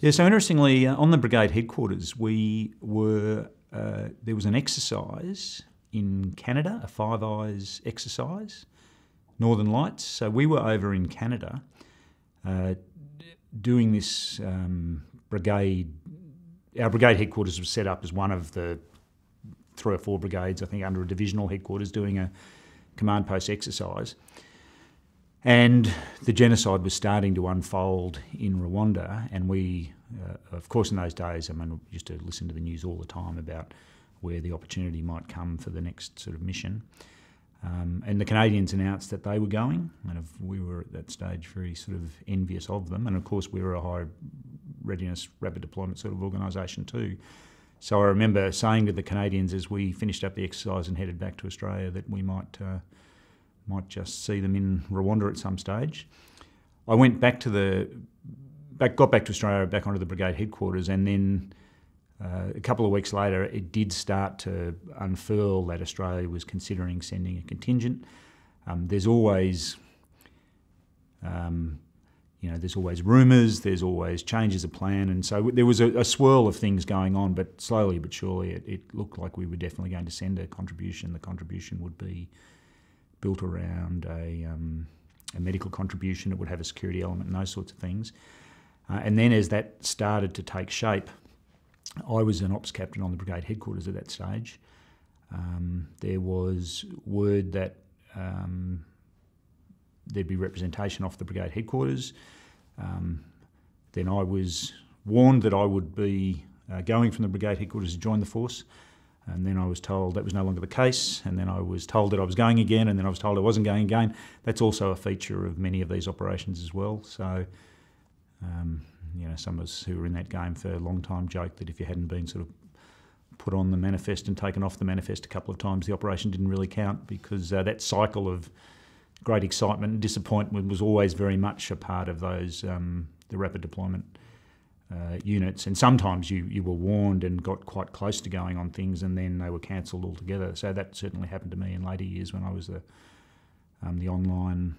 Yeah, so interestingly, uh, on the brigade headquarters, we were uh, there was an exercise in Canada, a Five Eyes exercise, Northern Lights. So we were over in Canada uh, doing this um, brigade. Our brigade headquarters was set up as one of the three or four brigades, I think, under a divisional headquarters doing a command post exercise. And the genocide was starting to unfold in Rwanda, and we, uh, of course, in those days, I mean, we used to listen to the news all the time about where the opportunity might come for the next sort of mission. Um, and the Canadians announced that they were going, and we were at that stage very sort of envious of them. And of course, we were a high readiness, rapid deployment sort of organisation too. So I remember saying to the Canadians as we finished up the exercise and headed back to Australia that we might uh, might just see them in Rwanda at some stage. I went back to the back, got back to Australia, back onto the brigade headquarters, and then uh, a couple of weeks later, it did start to unfurl that Australia was considering sending a contingent. Um, there's always, um, you know, there's always rumours, there's always changes of plan, and so there was a, a, swirl of things going on. But slowly but surely, it, it, looked like we were definitely going to send a contribution. The contribution would be built around a, um, a medical contribution. It would have a security element and those sorts of things. Uh, and then as that started to take shape, I was an ops captain on the brigade headquarters at that stage. Um, there was word that um, there'd be representation off the brigade headquarters. Um, then I was warned that I would be uh, going from the brigade headquarters to join the force. And then I was told that was no longer the case. And then I was told that I was going again. And then I was told I wasn't going again. That's also a feature of many of these operations as well. So um, you know, some of us who were in that game for a long time joked that if you hadn't been sort of put on the manifest and taken off the manifest a couple of times, the operation didn't really count because uh, that cycle of great excitement and disappointment was always very much a part of those um, the rapid deployment uh, units. And sometimes you you were warned and got quite close to going on things, and then they were cancelled altogether. So that certainly happened to me in later years when I was the um, the online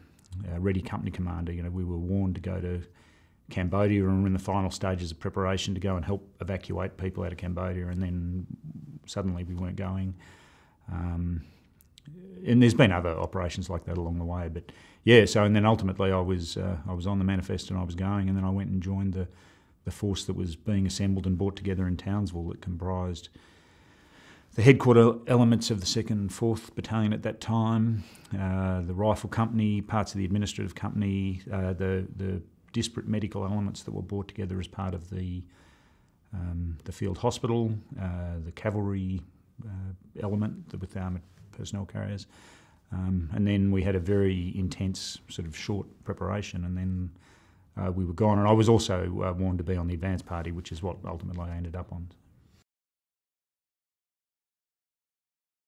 uh, ready company commander. You know, we were warned to go to Cambodia and we're in the final stages of preparation to go and help evacuate people out of Cambodia, and then suddenly we weren't going. Um, and there's been other operations like that along the way, but yeah. So and then ultimately I was uh, I was on the manifest and I was going, and then I went and joined the the force that was being assembled and brought together in Townsville that comprised the headquarter elements of the 2nd and 4th Battalion at that time, uh, the rifle company, parts of the administrative company, uh, the the disparate medical elements that were brought together as part of the um, the field hospital, uh, the cavalry uh, element with the armoured personnel carriers, um, and then we had a very intense sort of short preparation, and then uh, we were gone. And I was also uh, warned to be on the advance party, which is what ultimately I ended up on.